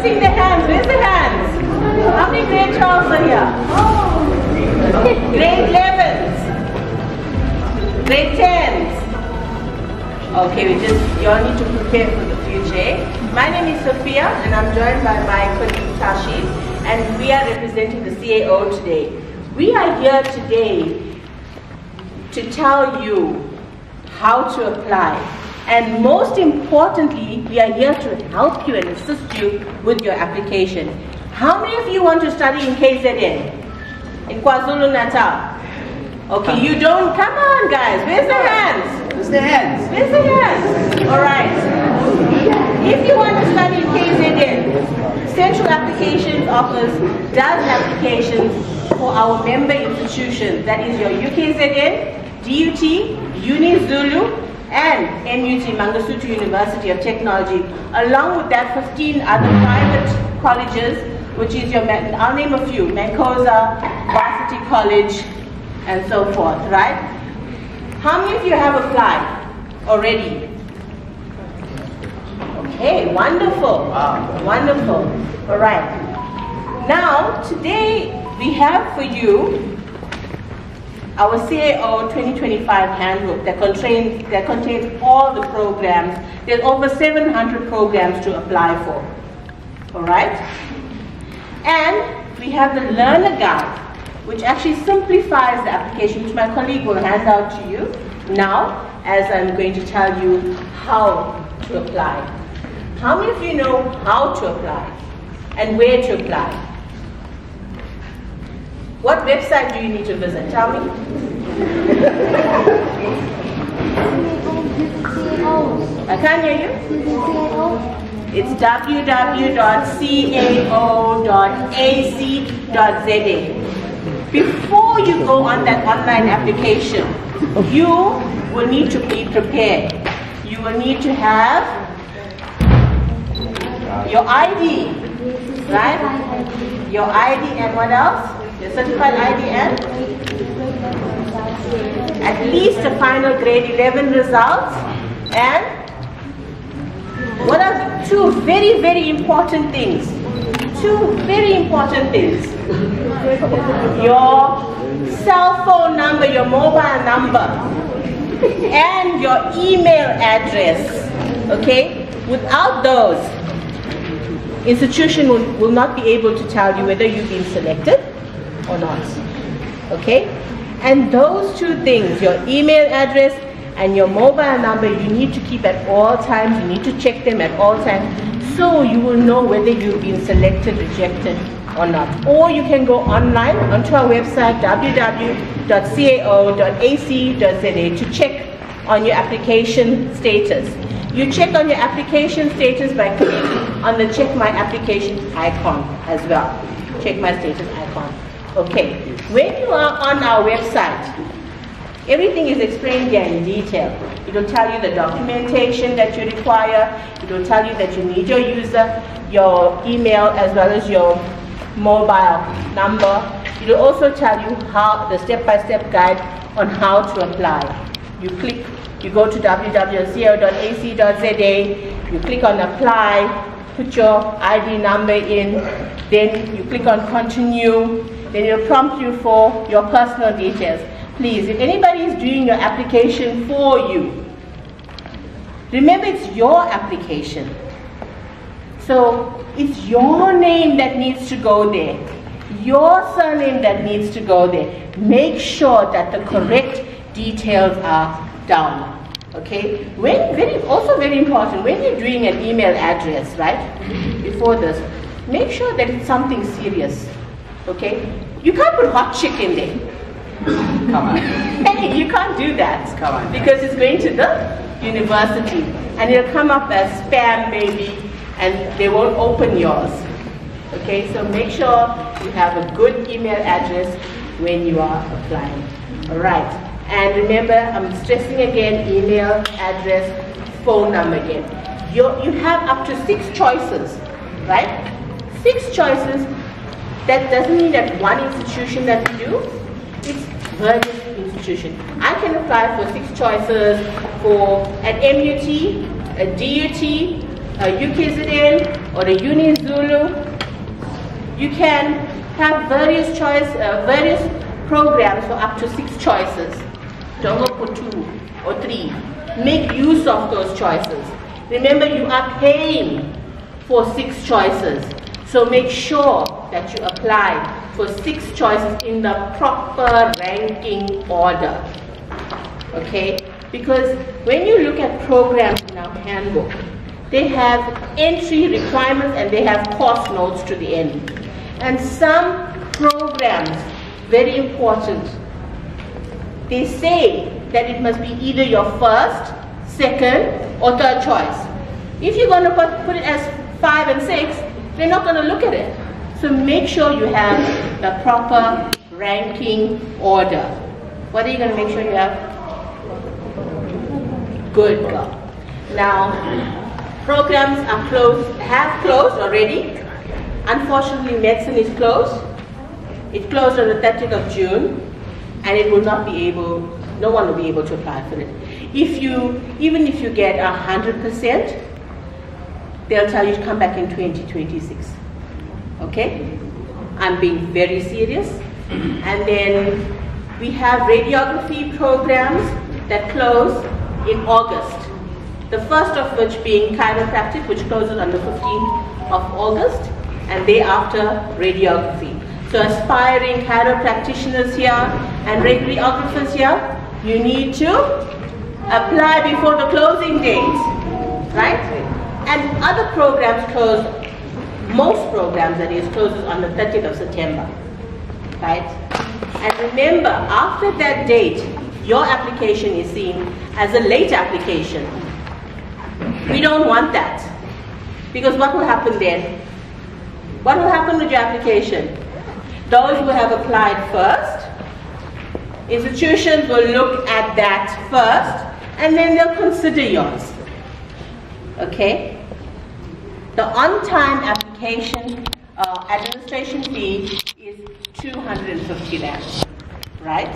Not seeing the hands. Where's the hands? How many grade 12s are here? Grade 11s. Grade 10s. Okay, we just, you all need to prepare for the future. My name is Sophia and I'm joined by my colleague Tashi and we are representing the CAO today. We are here today to tell you how to apply. And most importantly, we are here to help you and assist you with your application. How many of you want to study in KZN? In KwaZulu Natal? Okay, you don't, come on guys, where's the hands? Where's the hands? Where's the hands? All right. If you want to study in KZN, Central Applications Office does applications for our member institutions. That is your UKZN, DUT, UniZulu, and MUT, Mangosuthu University of Technology, along with that 15 other private colleges, which is your, I'll name a few, Mancosa, Varsity College, and so forth, right? How many of you have applied already? Okay, wonderful. Wow. Wonderful. All right. Now, today we have for you our CAO 2025 handbook that contains, that contains all the programs. There's over 700 programs to apply for. All right? And we have the learner guide, which actually simplifies the application, which my colleague will hand out to you now as I'm going to tell you how to apply. How many of you know how to apply and where to apply? What website do you need to visit? Tell me. I can't hear you. It's www.cao.ac.za. Before you go on that online application, you will need to be prepared. You will need to have your ID, right? Your ID and what else? Your certified ID at least the final grade 11 results and what are two very, very important things? Two very important things. Your cell phone number, your mobile number, and your email address. Okay? Without those, institution will, will not be able to tell you whether you've been selected or not. Okay? And those two things, your email address and your mobile number, you need to keep at all times. You need to check them at all times so you will know whether you've been selected, rejected, or not. Or you can go online onto our website www.cao.ac.za to check on your application status. You check on your application status by clicking on the check my application icon as well. Check my status. Okay. When you are on our website, everything is explained there in detail. It will tell you the documentation that you require. It will tell you that you need your user, your email, as well as your mobile number. It will also tell you how the step-by-step guide on how to apply. You click, you go to www.co.ac.za, you click on apply, put your ID number in, then you click on continue, then it'll prompt you for your personal details. Please, if anybody is doing your application for you, remember it's your application. So it's your name that needs to go there, your surname that needs to go there. Make sure that the correct details are down. Okay? When very also very important, when you're doing an email address, right? Before this, make sure that it's something serious. Okay? You can't put hot chicken there. Come on. Hey, you can't do that. Come on. Because it's going to the university and it'll come up as spam maybe and they won't open yours. Okay, so make sure you have a good email address when you are applying. Alright. And remember, I'm stressing again, email, address, phone number again. you you have up to six choices, right? Six choices. That doesn't mean that one institution that we do. It's various institution. I can apply for six choices for an MUT, a DUT, a UKZN, or a UniZulu. You can have various choice, uh, various programs for up to six choices. Don't go for two or three. Make use of those choices. Remember, you are paying for six choices. So make sure that you apply for six choices in the proper ranking order. Okay? Because when you look at programs in our handbook, they have entry requirements and they have course notes to the end. And some programs, very important, they say that it must be either your first, second, or third choice. If you're going to put, it as five and six, they're not going to look at it. So make sure you have the proper ranking order. What are you going to make sure you have? Good girl. Now, programs are closed, have closed already. Unfortunately, medicine is closed. It closed on the 30th of June, and it will not be able, no one will be able to apply for it. If you, even if you get 100%, they'll tell you to come back in 2026. Okay? I'm being very serious. And then we have radiography programs that close in August. The first of which being chiropractic, which closes on the 15th of August, and thereafter radiography. So aspiring chiropractitioners here and radiographers here, you need to apply before the closing date, right? And other programs close, most programs that is, closes on the 30th of September, right? And remember, after that date, your application is seen as a late application. We don't want that. Because what will happen then? What will happen with your application? Those who have applied first, institutions will look at that first, and then they'll consider yours. Okay? The on-time application uh, administration fee is 250 rand, right?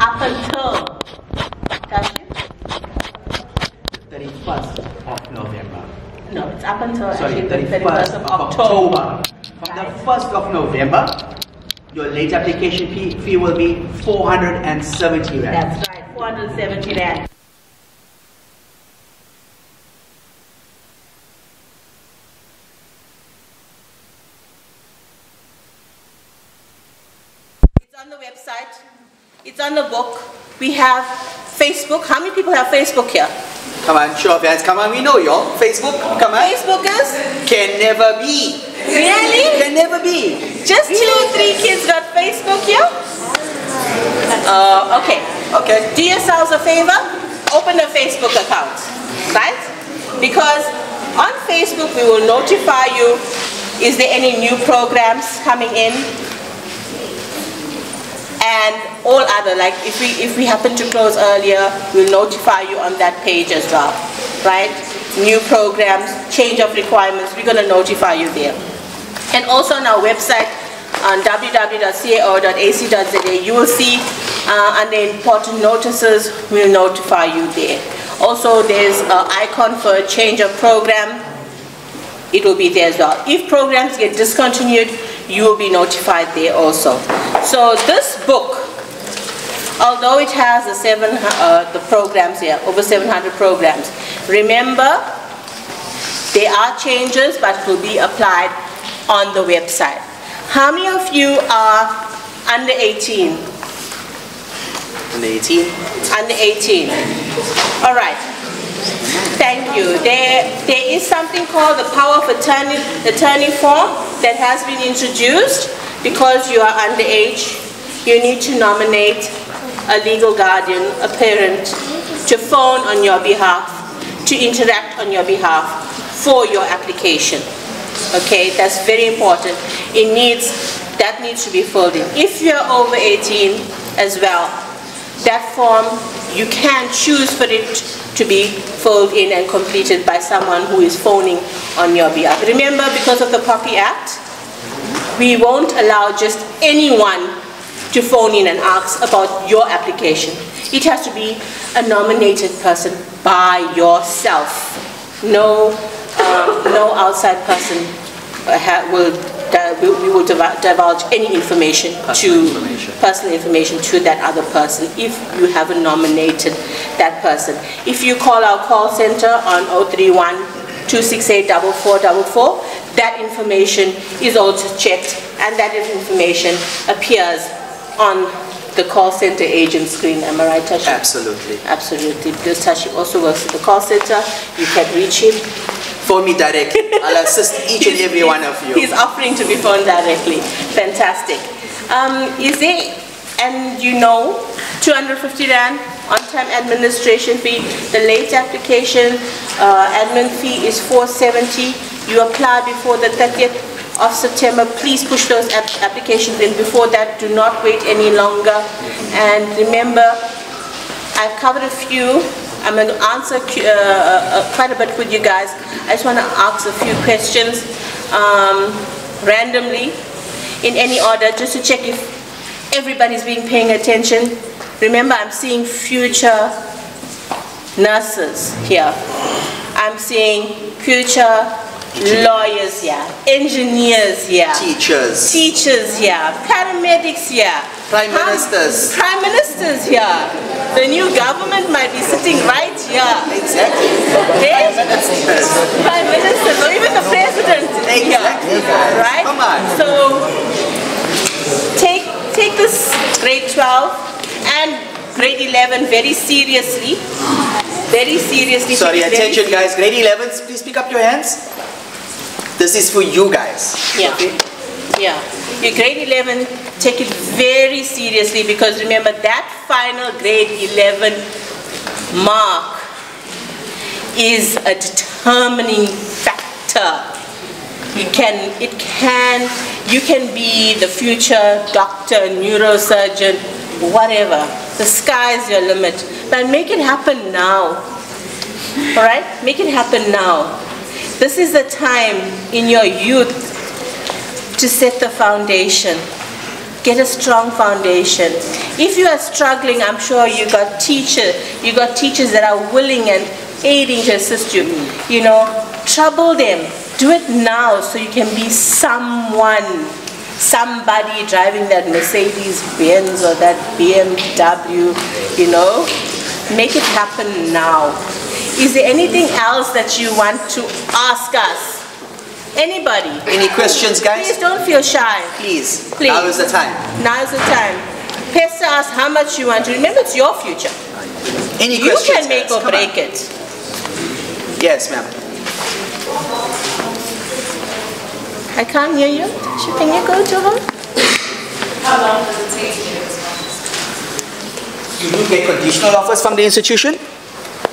Up until? 31st of November. No, it's up until Sorry, actually the 31st 31st of October. October. From the 1st of November, your late application fee, fee will be 470 rand. That's right, 470 rand. It's on the website. It's on the book. We have Facebook. How many people have Facebook here? Come on, show of hands. Come on, we know you all. Facebook, come on. Facebookers? Can never be. Really? Can never be. Just two or three kids got Facebook here? Uh, okay. Okay. Do yourselves a favor, open a Facebook account, right? Because on Facebook we will notify you, is there any new programs coming in? And all other, like if we, if we happen to close earlier, we'll notify you on that page as well, right? New programs, change of requirements, we're gonna notify you there. And also on our website, on www.cao.ac.za, you will see uh, under important notices, we'll notify you there. Also, there's an icon for a change of program. It will be there as well. If programs get discontinued, you will be notified there also. So this book, although it has the seven, uh, the programs here, over 700 programs, remember there are changes, but will be applied on the website. How many of you are under 18? Under 18. Under 18. All right. Thank you. There, there is something called the power of attorney, attorney form that has been introduced because you are underage. You need to nominate a legal guardian, a parent, to phone on your behalf, to interact on your behalf for your application. Okay, that's very important. It needs, that needs to be filled in. If you're over 18 as well, that form, you can choose for it to be filled in and completed by someone who is phoning on your behalf. Remember, because of the POPI Act, we won't allow just anyone to phone in and ask about your application. It has to be a nominated person by yourself. No, uh, no outside person uh, will we will divulge any information personal to information. personal information to that other person if you haven't nominated that person. If you call our call center on 031 268 4444, that information is also checked and that information appears on the call center agent screen. Am I right, Tashi? Absolutely. Absolutely. Because Tashi also works at the call center. You can reach him phone me directly. I'll assist each and every one of you. He's offering to be phoned directly. Fantastic. Um, is there, and you know, 250 Rand on-time administration fee. The late application uh, admin fee is 470. You apply before the 30th of September. Please push those ap applications in before that. Do not wait any longer. And remember, I've covered a few I'm going to answer uh, uh, uh, quite a bit with you guys. I just want to ask a few questions um, randomly in any order just to check if everybody's being paying attention. Remember, I'm seeing future nurses here. I'm seeing future lawyers here, engineers here, teachers, teachers here, paramedics here, prime ministers, prime ministers here. The new government might be sitting right here. Exactly. Ministers, prime ministers, or even the president exactly. here, right? Come on. So take take this grade 12 and grade 11 very seriously. Very seriously. Sorry, attention guys. Grade 11s, please pick up your hands. This is for you guys. Yeah. Okay? Yeah. Your grade 11, take it very seriously because remember that final grade 11 mark is a determining factor. You can, it can, you can be the future doctor, neurosurgeon, whatever. The sky's your limit. But make it happen now. All right? Make it happen now. This is the time in your youth to set the foundation. Get a strong foundation. If you are struggling, I'm sure you got teacher, you got teachers that are willing and aiding to assist you. You know, trouble them. Do it now so you can be someone, somebody driving that Mercedes Benz or that BMW, you know. Make it happen now. Is there anything else that you want to ask us? Anybody? Any questions, guys? Please don't feel shy. Please. Please. Now is the time. Now is the time. Pester us how much you want to. Remember, it's your future. Any you questions? You can make guys? or Come break on. it. Yes, ma'am. I can't hear you. Can you go to her? How long does it take you? You do get conditional offers from the institution?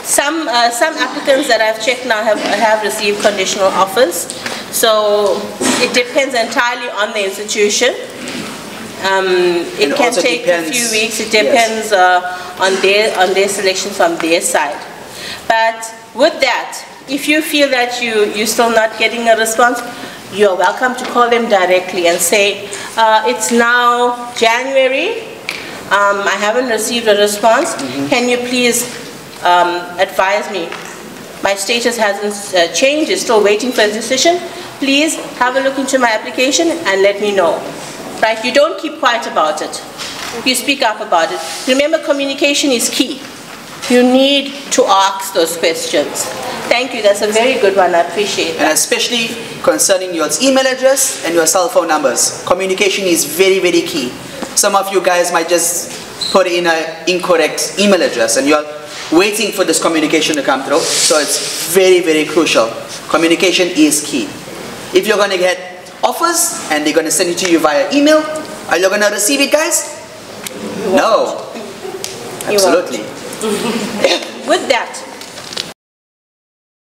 Some, uh, some applicants that I've checked now have, have received conditional offers. So it depends entirely on the institution. Um, it And can take depends- a few weeks. It yes. depends uh, on their on their selection from their side. But with that, if you feel that you you're still not getting a response, you're welcome to call them directly and say, uh, "It's now January. Um, I haven't received a response. Mm-hmm. Can you please um, advise me. My status hasn't uh, changed, it's still waiting for a decision. Please have a look into my application and let me know. Right? You don't keep quiet about it. You speak up about it. Remember, communication is key. You need to ask those questions. Thank you, that's a very good one, I appreciate And especially concerning your email address and your cell phone numbers. Communication is very, very key. Some of you guys might just put in an incorrect email address and you're waiting for this communication to come through. So it's very, very crucial. Communication is key. If you're going to get offers and they're going to send it to you via email, are you going to receive it, guys? No. Won't. Absolutely. With that,